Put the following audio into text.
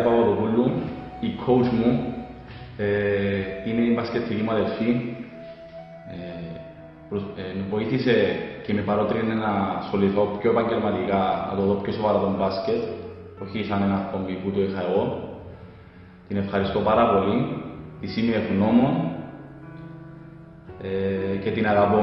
Η Παπαδοπούλου, η coach μου, ε, είναι η μπασκετική μου αδελφή. Ε, προσ- ε, με βοήθησε και με παρότρινε να ασχοληθώ πιο επαγγελματικά, να το δω πιο σοβαρά τον μπάσκετ, όχι σαν ένα κομπί που το είχα εγώ. Την ευχαριστώ πάρα πολύ, τη είμαι ευγνώμων ε, και την αγαπώ.